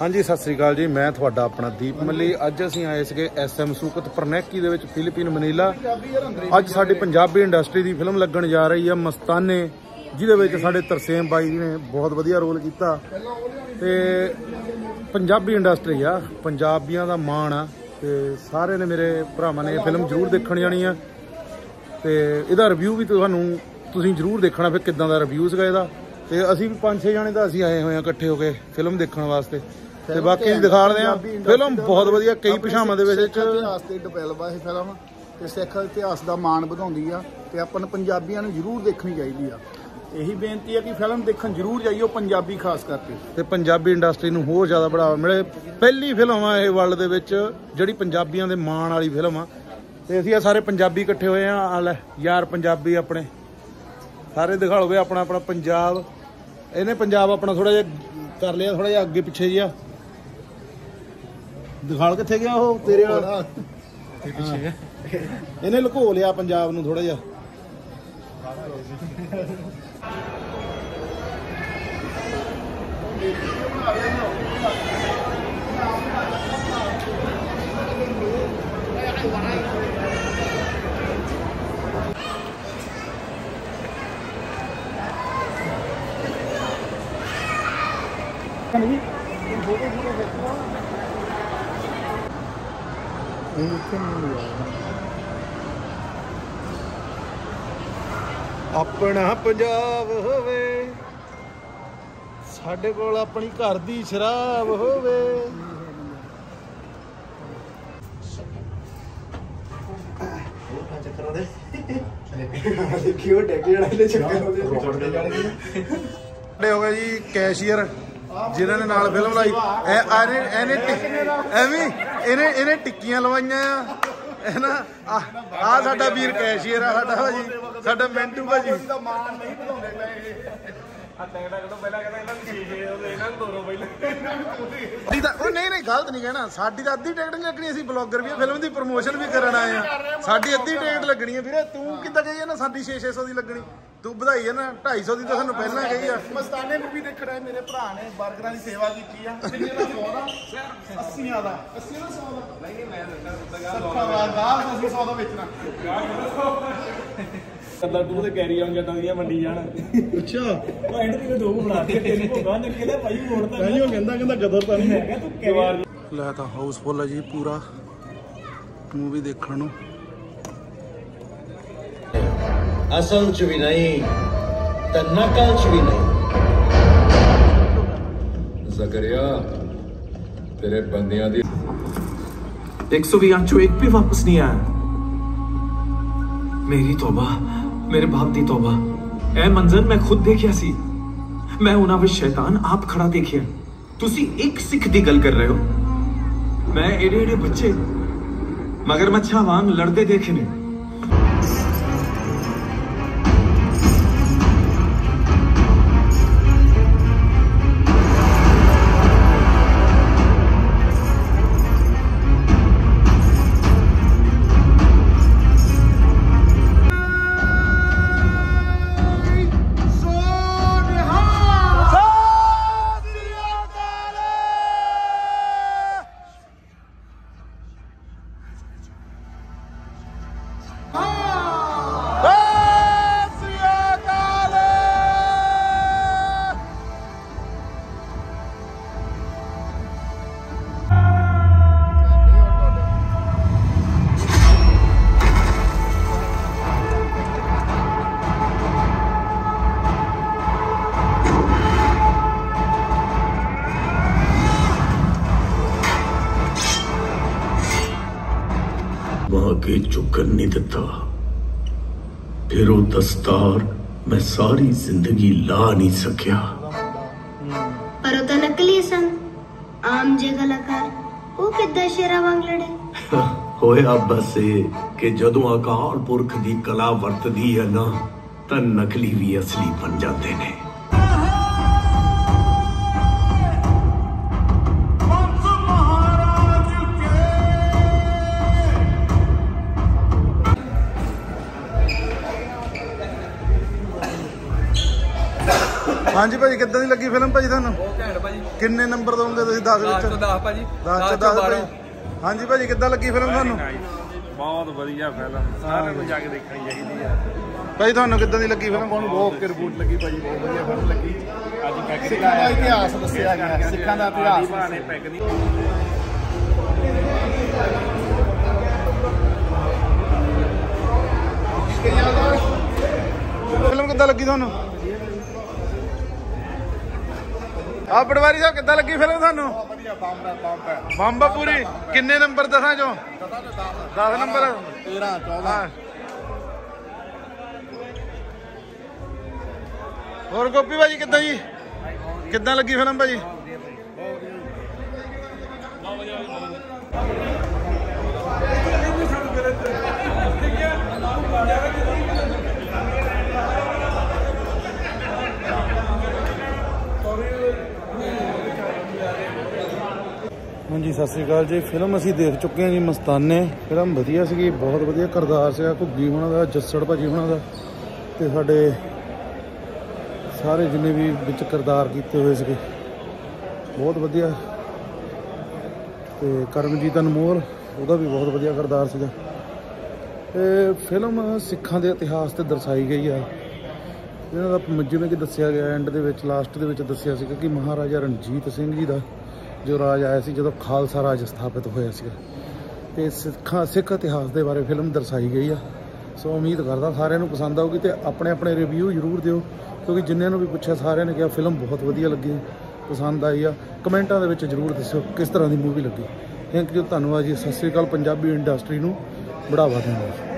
ਹਾਂਜੀ, ਸਤਿ ਸ੍ਰੀ ਅਕਾਲ ਜੀ। ਮੈਂ ਤੁਹਾਡਾ ਆਪਣਾ ਦੀਪ ਮੱਲੀ। ਅੱਜ ਅਸੀਂ ਆਏ ਸੀਗੇ ਐਸਐਮ ਸੂਕਤ ਪਰਨੈਕੀ ਦੇ ਵਿੱਚ ਫਿਲੀਪੀਨ ਮਨੀਲਾ। ਅੱਜ ਸਾਡੀ ਪੰਜਾਬੀ ਇੰਡਸਟਰੀ ਦੀ ਫਿਲਮ ਲੱਗਣ ਜਾ ਰਹੀ ਹੈ ਮਸਤਾਨੇ, ਜਿਹਦੇ ਵਿੱਚ ਸਾਡੇ ਤਰਸੇਮ ਬਾਈ ਨੇ ਬਹੁਤ ਵਧੀਆ ਰੋਲ ਕੀਤਾ। ਤੇ ਪੰਜਾਬੀ ਇੰਡਸਟਰੀ ਆ, ਪੰਜਾਬੀਆਂ ਦਾ ਮਾਣ ਆ। ਤੇ ਸਾਰੇ ਨੇ ਮੇਰੇ ਭਰਾਵਾਂ ਨੇ ਇਹ ਫਿਲਮ ਜ਼ਰੂਰ ਦੇਖਣ ਜਾਣੀ ਆ। ਤੇ ਇਹਦਾ ਰਿਵਿਊ ਵੀ ਤੁਹਾਨੂੰ, ਤੁਸੀਂ ਜ਼ਰੂਰ ਦੇਖਣਾ ਫਿਰ ਕਿੱਦਾਂ ਦਾ ਰਿਵਿਊ ਸੀਗਾ ਇਹਦਾ। ਤੇ ਅਸੀਂ ਵੀ ਪੰਜ ਛੇ ਜਾਣੇ ਤਾਂ ਅਸੀਂ ਆਏ ਹੋਏ ਆ ਇਕੱਠੇ ਹੋ ਕੇ ਫਿਲਮ ਦੇਖਣ ਵਾਸਤੇ। ਤੇ ਬਾਕੀ ਵੀ ਦਿਖਾੜਦੇ ਆ ਫਿਲਮ ਬਹੁਤ ਵਧੀਆ ਕਈ ਭਾਸ਼ਾਵਾਂ ਦੇ ਵਿੱਚ। ਇਤਿਹਾਸ ਤੇ ਡਿਵੈਲਪ ਆ ਇਹ ਫਿਲਮ ਤੇ ਸਿੱਖ ਇਤਿਹਾਸ ਦਾ ਮਾਣ ਵਧਾਉਂਦੀ ਆ ਤੇ ਆਪਾਂ ਨੂੰ ਪੰਜਾਬੀਆਂ ਨੂੰ ਜ਼ਰੂਰ ਦੇਖਣੀ ਚਾਹੀਦੀ ਆ। ਇਹੀ ਬੇਨਤੀ ਆ ਕਿ ਫਿਲਮ ਦੇਖਣ ਜ਼ਰੂਰ ਜਾਈਓ ਪੰਜਾਬੀ ਖਾਸ ਕਰਕੇ। ਤੇ ਪੰਜਾਬੀ ਇੰਡਸਟਰੀ ਨੂੰ ਹੋਰ ਜ਼ਿਆਦਾ ਬੜਾਵਾ ਮਿਲੇ। ਪਹਿਲੀ ਫਿਲਮ ਆ ਇਹ ਵਰਲਡ ਦੇ ਵਿੱਚ ਜਿਹੜੀ ਪੰਜਾਬੀਆਂ ਦੇ ਮਾਣ ਵਾਲੀ ਫਿਲਮ ਆ। ਤੇ ਅਸੀਂ ਆ ਸਾਰੇ ਪੰਜਾਬੀ ਇਕੱਠੇ ਹੋਏ ਆ। ਆ ਲੈ ਯਾਰ ਪੰਜਾਬੀ ਆਪਣੇ। ਸਾਰੇ ਦਿਖਾ ਲਓਗੇ ਆਪਣਾ ਆਪਣਾ ਪੰਜਾਬ। ਇਹਨੇ ਪੰਜਾਬ ਆਪਣਾ ਥੋੜਾ ਜਿਹਾ ਕਰ ਲਿਆ ਥੋੜਾ ਜਿਹਾ ਅੱਗੇ ਪਿੱਛੇ ਜਿਹਾ। ਦਿਖਾਲ ਕਿੱਥੇ ਗਿਆ ਉਹ ਤੇਰੇ ਵਾਲਾ? ਪਿੱਛੇ ਇਹਨੇ ਲੁਕੋ ਲਿਆ ਪੰਜਾਬ ਨੂੰ ਥੋੜਾ ਜਿਹਾ। ਆਪਣਾ ਪੰਜਾਬ ਹੋਵੇ, ਸਾਡੇ ਕੋਲ ਆਪਣੀ ਘਰ ਦੀ ਸ਼ਰਾਬ ਹੋਵੇ। ਦੇਖਿਓ ਟੈਕੇ ਜਿਹੜਾ ਇਹਦੇ ਚੱਕਰ ਉਹਦੇ ਸਾਡੇ ਹੋ ਗਏ ਜੀ ਕੈਸ਼ੀਅਰ, ਜਿਨ੍ਹਾਂ ਨੇ ਨਾਲ ਫਿਲਮ ਲਾਈ ਐ ਆਨੇ ਐਵੇਂ ਇਹਨੇ ਇਹਨੇ ਟਿੱਕੀਆਂ ਲਵਾਈਆਂ ਆ। ਇਹ ਆ ਸਾਡਾ ਵੀਰ ਕੈਸ਼ੀਅਰ ਆ ਸਾਡਾ ਭਾਜੀ। ਸਾਡਾ ਮੈਂਟੂ ਭਾਜੀ। ਦਾ ਨਹੀਂ ਵਧਾਉਂਦੇ ਪਏ ਸਾਡੀ ਤਾਂ ਉਹ ਨਹੀਂ ਨਹੀਂ ਗਲਤ ਨਹੀਂ ਕਹਿਣਾ। ਸਾਡੀ ਤਾਂ ਅੱਧੀ ਟਿਕਟ ਨਹੀਂ ਲੱਗਣੀ ਅਸੀਂ ਬਲੌਗਰ ਵੀ ਆ ਫਿਲਮ ਦੀ ਪ੍ਰੋਮੋਸ਼ਨ ਵੀ ਕਰਨ ਆਏ ਆ। ਸਾਡੀ ਅੱਧੀ ਟਿਕਟ ਲੱਗਣੀ ਹੈ ਵੀਰੇ। ਤੂੰ ਕਿੱਦਾਂ ਕਹੀ ਨਾ ਸਾਡੀ 6-600 ਦੀ ਲੱਗਣੀ। ਤੂੰ ਵਧਾਈ ਹੈ ਨਾ 250 ਦੀ ਤਾਂ ਸਾਨੂੰ ਪਹਿਲਾਂ ਕਹੀ ਆ। ਮਸਤਾਨੇ ਮੂਵੀ ਦੇਖਣਾ ਹੈ ਮੇਰੇ ਭਰਾ ਨੇ 버ਗਰਾਂ ਦੀ ਸੇਵਾ ਕੀਤੀ ਆ। ਕਿੰਨੇ ਦਾ 100 ਦਾ? 80 ਦਾ। 80 ਦਾ 100 ਦਾ? ਨਹੀਂ ਨਹੀਂ ਮੈਂ ਦੱਸਦਾ ਦਾ ਅਸੀਂ 100 ਦਾ ਵੇਚਣਾ। ਕੱਲਾ ਤੂੰ ਤੇ ਕੈਰੀ ਆਉਂ ਜੱਟਾਂ ਦੀਆਂ ਮੰਡੀ ਜਾਣ। ਅੱਛਾ। ਉਹ ਐਂਡ ਤੇ ਦੋ ਬਣਾ ਕੇ ਤੇਰੇ ਕੋ ਗਾਂ ਨੇ ਕਿਹਦਾ ਭਾਈ ਮੋੜ ਤਾਂ ਉਹ ਕਹਿੰਦਾ ਕਹਿੰਦਾ ਗਦਰ ਤਾਂ ਨਹੀਂ। ਹੈਗਾ ਤੂੰ ਕੈਰੀ ਲੈ ਤਾਂ ਹਾਊਸਫੁੱਲ ਹੈ ਜੀ ਪੂਰਾ। ਮੂਵੀ ਦੇਖਣ ਨੂੰ। ਅਸਲ ਚ ਵੀ ਨਹੀਂ ਤੇ ਨਕਲ ਚ ਵੀ ਨਹੀਂ। ਜ਼ਕਰਿਆ ਤੇਰੇ ਬੰਦਿਆਂ ਦੀ 120 ਚੋਂ ਇੱਕ ਵੀ ਵਾਪਸ ਨਹੀਂ ਆਇਆ। ਮੇਰੀ ਤੋਬਾ ਮੇਰੇ ਬਾਪ ਦੀ ਤੋਬਾ। ਇਹ ਮੰਜ਼ਰ ਮੈਂ ਖੁਦ ਦੇਖਿਆ ਸੀ। ਮੈਂ ਉਹਨਾਂ ਵਿੱਚ ਸ਼ੈਤਾਨ ਆਪ ਖੜਾ ਦੇਖਿਆ। ਤੁਸੀਂ ਇੱਕ ਸਿੱਖ ਦੀ ਗੱਲ ਕਰ ਰਹੇ ਹੋ। ਮੈਂ ਏਡੇ ਏਡੇ ਬੱਚੇ। ਮਗਰ ਮੱਛਾਂ ਵਾਂਗ ਲੜਦੇ ਦੇਖੇ ਨੇ। ਮਾਂ ਅੱਗੇ ਝੁਕਣ ਨਹੀਂ ਦਿੱਤਾ। ਫਿਰ ਉਹ ਦਸਤਾਰ ਮੈਂ ਸਾਰੀ ਜ਼ਿੰਦਗੀ ਲਾ ਨਹੀਂ ਸਕਿਆ। ਪਰ ਉਹ ਤਾਂ ਨਕਲੀ ਸੰ ਆਮ ਜੇ ਕਲਾਕਾਰ ਉਹ ਕਿੱਦਾਂ ਸ਼ੇਰਾ ਵਾਂਗ ਲੜੇ? ਹੋਇਆ ਬਸ ਇਹ ਕਿ ਜਦੋਂ ਆਕਾਰ ਪੁਰਖ ਦੀ ਕਲਾ ਵਰਤਦੀ ਹੈ ਨਾ ਤਾਂ ਨਕਲੀ ਵੀ ਅਸਲੀ ਬਣ ਜਾਂਦੇ ਨੇ। ਹਾਂਜੀ ਭਾਜੀ ਕਿੱਦਾਂ ਦੀ ਲੱਗੀ ਫਿਲਮ ਭਾਜੀ ਤੁਹਾਨੂੰ? ਬਹੁਤ ਘੈਂਟ ਭਾਜੀ। ਕਿੰਨੇ ਨੰਬਰ ਦੋਗੇ ਤੁਸੀਂ 10 10 ਵਿੱਚ ਤੋਂ 10 ਭਾਜੀ। 10 ਚ 10 ਭਾਜੀ। ਹਾਂਜੀ ਭਾਜੀ ਕਿੱਦਾਂ ਲੱਗੀ ਫਿਲਮ ਤੁਹਾਨੂੰ? ਬਹੁਤ ਵਧੀਆ ਫਿਲਮ ਸਾਰਿਆਂ ਨੂੰ ਜਾ ਕੇ ਦੇਖਣੀ ਚਾਹੀਦੀ ਆ। ਭਾਜੀ ਤੁਹਾਨੂੰ ਕਿੱਦਾਂ ਦੀ ਲੱਗੀ ਫਿਲਮ ਨੂੰ ਬਹੁਤ ਕੇ ਰਿਪੋਰਟ ਲੱਗੀ ਭਾਜੀ ਬਹੁਤ ਵਧੀਆ ਫਿਲਮ ਲੱਗੀ। ਅੱਜ ਪੈਗ ਸਿੱਖਾਂ ਦਾ ਇਤਿਹਾਸ ਦੱਸਿਆ ਗਿਆ ਸਿੱਖਾਂ ਦਾ ਇਤਿਹਾਸ ਭਾਣੇ ਪੈਗ ਨਹੀਂ। ਫਿਲਮ ਕਿੱਦਾਂ ਲੱਗੀ ਤੁਹਾਨੂੰ? ਆ ਪਟਵਾਰੀ ਸਾਹਿਬ ਕਿੱਦਾਂ ਲੱਗੀ ਫਿਲਮ ਤੁਹਾਨੂੰ? ਵਧੀਆ ਬੰਬ ਹੈ ਬੰਬ ਹੈ। ਬੰਬ ਪੂਰੀ? ਕਿੰਨੇ ਨੰਬਰ ਦਸਾਂ ਚੋਂ? 10 ਨੰਬਰ 13 14 ਹਾਂ। ਹੋਰ ਗੋਪੀ ਭਾਜੀ ਕਿੱਦਾਂ ਜੀ? ਕਿੱਦਾਂ ਲੱਗੀ ਫਿਲਮ ਭਾਜੀ? ਹਾਂਜੀ, ਸਤਿ ਸ੍ਰੀ ਅਕਾਲ ਜੀ। ਫਿਲਮ ਅਸੀਂ ਦੇਖ ਚੁੱਕੇ ਹਾਂ ਜੀ, ਮਸਤਾਨੇ। ਫਿਲਮ ਵਧੀਆ ਸੀਗੀ, ਬਹੁਤ ਵਧੀਆ ਕਿਰਦਾਰ ਸੀਗਾ, ਘੁੱਗੀ ਹੋਣਾ ਦਾ, ਜੱਸੜ ਭਾਜੀ ਹੋਣਾ ਦਾ। ਤੇ ਸਾਡੇ ਸਾਰੇ ਜਿੰਨੇ ਵੀ ਵਿੱਚ ਕਿਰਦਾਰ ਕੀਤੇ ਹੋਏ ਸੀਗੇ, ਬਹੁਤ ਵਧੀਆ। ਤੇ ਕਰਮਜੀਤ ਅਨਮੋਲ, ਉਹਦਾ ਵੀ ਬਹੁਤ ਵਧੀਆ ਕਿਰਦਾਰ ਸੀਗਾ। ਤੇ ਫਿਲਮ ਸਿੱਖਾਂ ਦੇ ਇਤਿਹਾਸ ਤੇ ਦਰਸਾਈ ਗਈ ਆ। ਇਹਨਾਂ ਦਾ ਜਿਵੇਂ ਕਿ ਦੱਸਿਆ ਗਿਆ ਐਂਡ ਦੇ ਵਿੱਚ ਲਾਸਟ ਦੇ ਵਿੱਚ ਦੱਸਿਆ ਸੀਗਾ ਕਿ ਮਹਾਰਾਜਾ ਰਣਜੀਤ ਸਿੰਘ ਜੀ ਦਾ ਜੋ ਰਾਜ ਆਇਆ ਸੀ, ਜਦੋਂ ਖਾਲਸਾ ਰਾਜ ਸਥਾਪਿਤ ਹੋਇਆ ਸੀਗਾ। ਤੇ ਸਿੱਖਾਂ, ਸਿੱਖ ਇਤਿਹਾਸ ਦੇ ਬਾਰੇ ਫਿਲਮ ਦਰਸਾਈ ਗਈ ਆ। ਸੋ ਉਮੀਦ ਕਰਦਾ ਸਾਰਿਆਂ ਨੂੰ ਪਸੰਦ ਆਊਗੀ ਤੇ ਆਪਣੇ ਆਪਣੇ ਰਿਵਿਊ ਜ਼ਰੂਰ ਦਿਓ, ਕਿਉਂਕਿ ਜਿੰਨਿਆਂ ਨੂੰ ਵੀ ਪੁੱਛਿਆ, ਸਾਰਿਆਂ ਨੇ ਕਿਹਾ ਫਿਲਮ ਬਹੁਤ ਵਧੀਆ ਲੱਗੀ, ਪਸੰਦ ਆਈ ਆ। ਕਮੈਂਟਾਂ ਦੇ ਵਿੱਚ ਜ਼ਰੂਰ ਦੱਸਿਓ ਕਿਸ ਤਰ੍ਹਾਂ ਦੀ ਮੂਵੀ ਲੱਗੀ। ਥੈਂਕ ਯੂ ਧੰਨਵਾਦ ਜੀ। ਸਤਿ ਸ੍ਰੀ ਅਕਾਲ, ਪੰਜਾਬੀ ਇੰਡਸਟਰੀ ਨੂੰ ਬੜਾਵਾ ਦੇਣ ਲਈ।